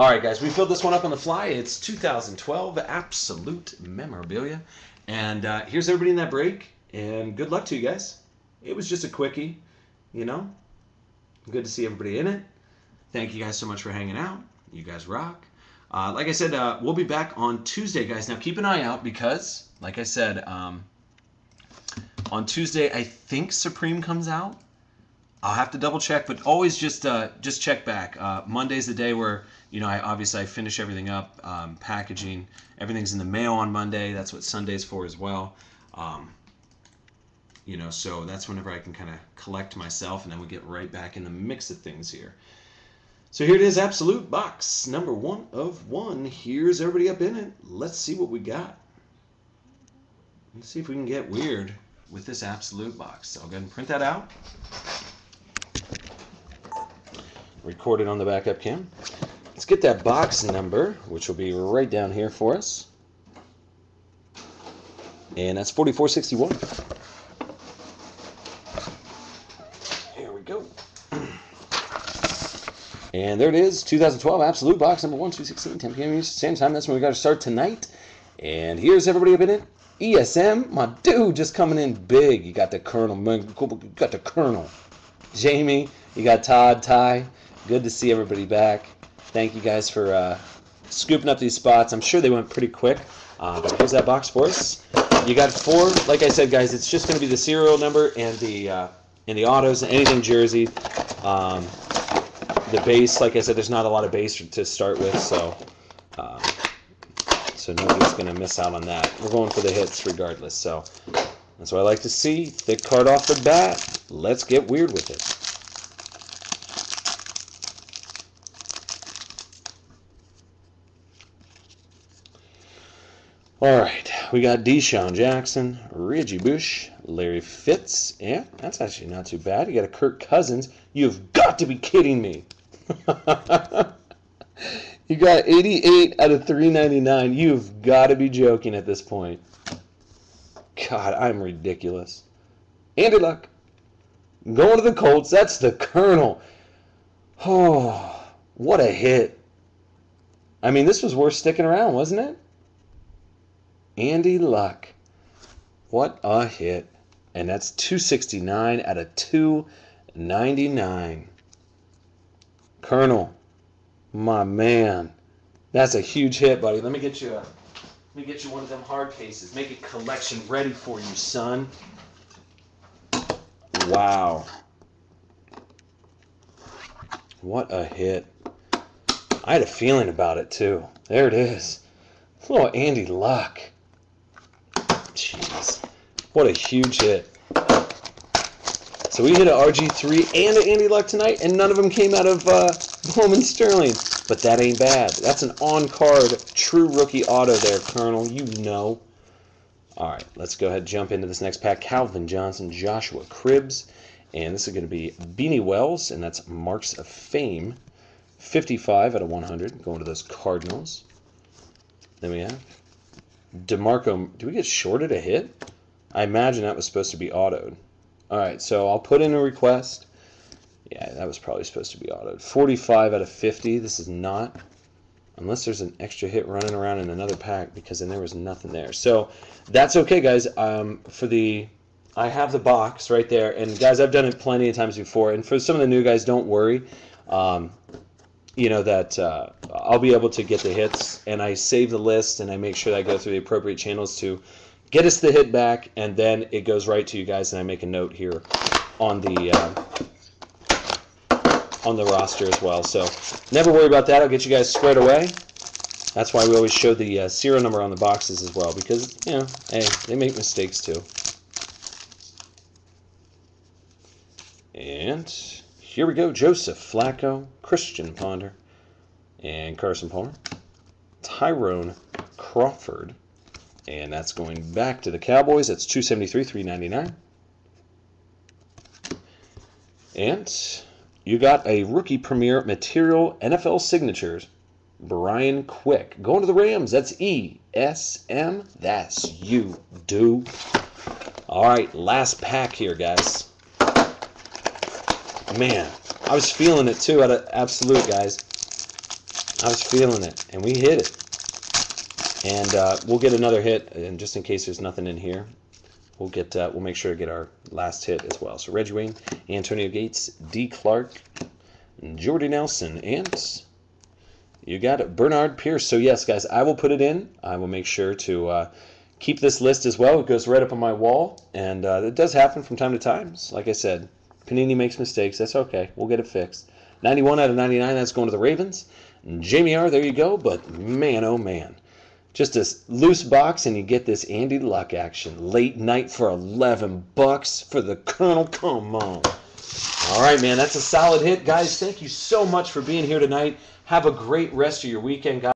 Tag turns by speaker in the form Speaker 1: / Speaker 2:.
Speaker 1: All right, guys, we filled this one up on the fly. It's 2012 Absolute Memorabilia. And uh, here's everybody in that break. And good luck to you guys. It was just a quickie, you know. Good to see everybody in it. Thank you guys so much for hanging out. You guys rock. Uh, like I said, uh, we'll be back on Tuesday, guys. Now keep an eye out because, like I said, um, on Tuesday I think Supreme comes out. I'll have to double check, but always just uh, just check back. Uh, Monday's the day where you know I obviously I finish everything up, um, packaging. Everything's in the mail on Monday. That's what Sunday's for as well. Um, you know, so that's whenever I can kind of collect myself, and then we get right back in the mix of things here. So here it is, Absolute Box, number one of one. Here's everybody up in it. Let's see what we got. Let's see if we can get weird with this Absolute Box. So I'll go ahead and print that out. Record it on the backup cam. Let's get that box number, which will be right down here for us. And that's 4461. Here we go. And there it is, 2012 Absolute Box number 1, 216, 10 p.m. Same Time. That's when we got to start tonight. And here's everybody up in it. ESM, my dude, just coming in big. You got the Colonel, man, you got the Colonel. Jamie, you got Todd, Ty. Good to see everybody back. Thank you guys for uh, scooping up these spots. I'm sure they went pretty quick. Uh, but here's that box for us. You got four. Like I said, guys, it's just going to be the serial number and the uh, and the autos, and anything jersey. Um, the base, like I said, there's not a lot of base to start with, so uh, so nobody's going to miss out on that. We're going for the hits regardless, so that's what I like to see. Thick card off the bat. Let's get weird with it. All right, we got DeSean Jackson, Reggie Bush, Larry Fitz. Yeah, that's actually not too bad. You got a Kirk Cousins. You've got to be kidding me. you got 88 out of 399. You've got to be joking at this point. God, I'm ridiculous. Andy Luck. Going to the Colts. That's the Colonel. Oh, what a hit. I mean, this was worth sticking around, wasn't it? Andy Luck. What a hit. And that's 269 out of 299. Colonel, my man. That's a huge hit, buddy. Let me get you a let me get you one of them hard cases. Make a collection ready for you, son. Wow. What a hit. I had a feeling about it too. There it is. little Andy Luck. Jeez. What a huge hit. So we hit an RG3 and an Andy Luck tonight, and none of them came out of uh, Bowman Sterling. But that ain't bad. That's an on-card true rookie auto there, Colonel. You know. All right, let's go ahead and jump into this next pack. Calvin Johnson, Joshua Cribbs, and this is going to be Beanie Wells, and that's Marks of Fame. 55 out of 100, going to those Cardinals. Then we have DeMarco. Do we get shorted a hit? I imagine that was supposed to be autoed. All right, so I'll put in a request. Yeah, that was probably supposed to be autoed. 45 out of 50. This is not. Unless there's an extra hit running around in another pack, because then there was nothing there. So that's okay, guys. Um, for the, I have the box right there, and guys, I've done it plenty of times before. And for some of the new guys, don't worry. Um, you know that uh, I'll be able to get the hits, and I save the list, and I make sure that I go through the appropriate channels to get us the hit back, and then it goes right to you guys, and I make a note here on the uh, on the roster as well. So never worry about that. I'll get you guys squared away. That's why we always show the uh, serial number on the boxes as well, because you know, hey, they make mistakes too. And here we go: Joseph Flacco, Christian Ponder, and Carson Palmer, Tyrone Crawford. And that's going back to the Cowboys. That's 273, 399. And you got a rookie premier material NFL signatures. Brian Quick. Going to the Rams. That's E S M. That's you, do. All right, last pack here, guys. Man, I was feeling it too at absolute, guys. I was feeling it, and we hit it. And uh, we'll get another hit, and just in case there's nothing in here, we'll get uh, we'll make sure to get our last hit as well. So Reggie Wayne, Antonio Gates, D. Clark, Jordy Nelson, and you got it, Bernard Pierce. So yes, guys, I will put it in. I will make sure to uh, keep this list as well. It goes right up on my wall, and uh, it does happen from time to time. Like I said, Panini makes mistakes. That's okay. We'll get it fixed. 91 out of 99. That's going to the Ravens. Jamie R. There you go. But man, oh man. Just a loose box, and you get this Andy Luck action. Late night for 11 bucks for the Colonel. Come on. All right, man. That's a solid hit. Guys, thank you so much for being here tonight. Have a great rest of your weekend, guys.